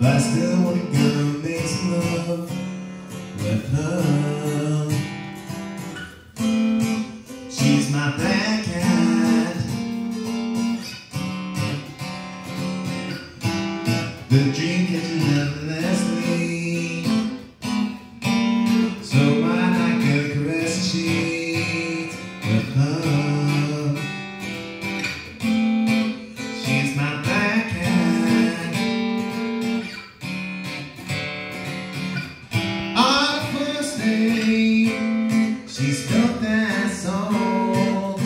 But I still wanna go make love with her. She's my bad cat. The dream way she spilled that salt.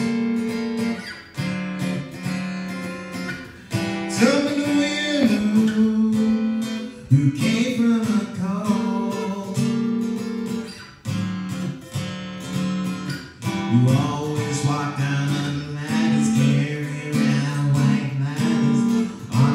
Who came from. You always walk down on the ladders, carry white ladders on